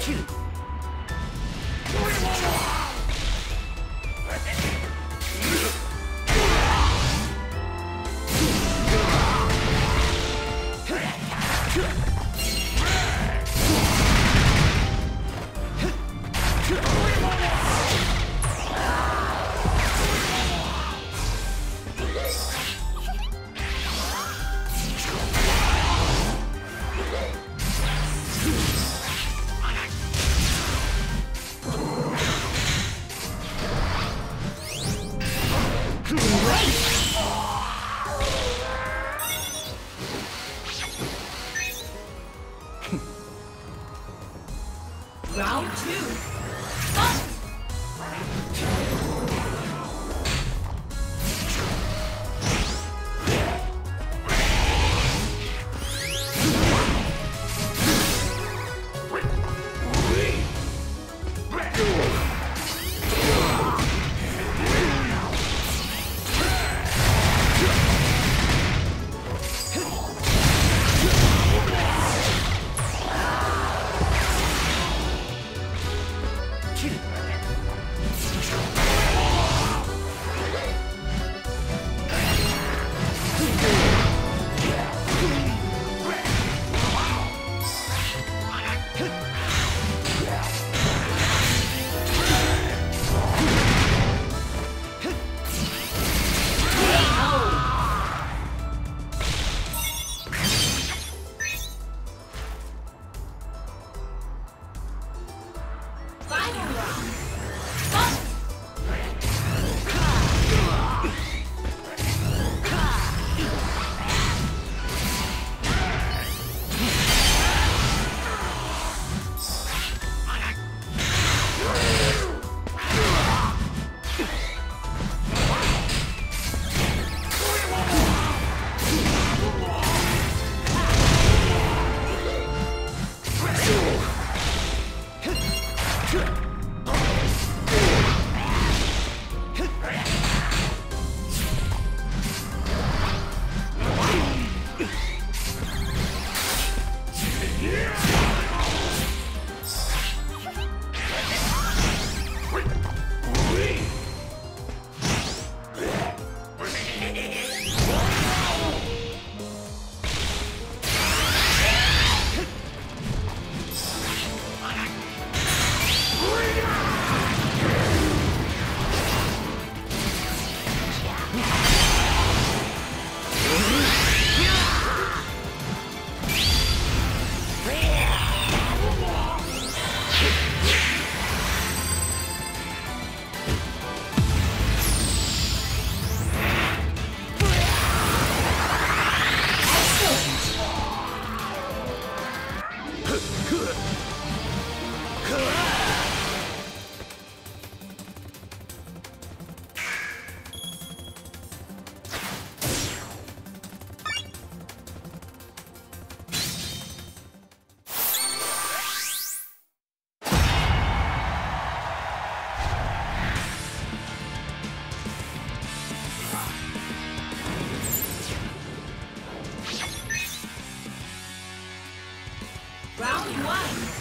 キル Round one.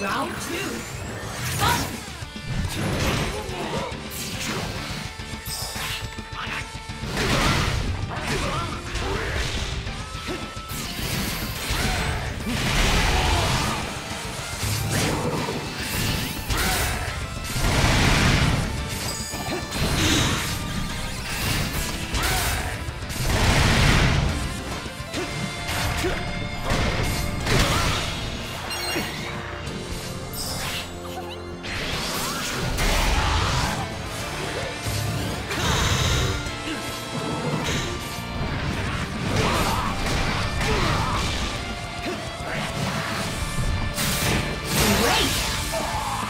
Round two. Fight!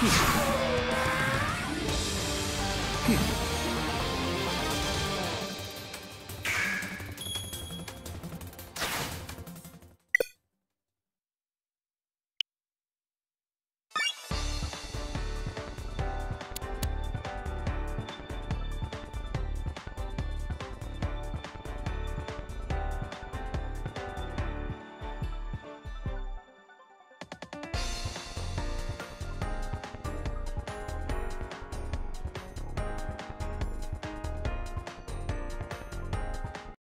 peace.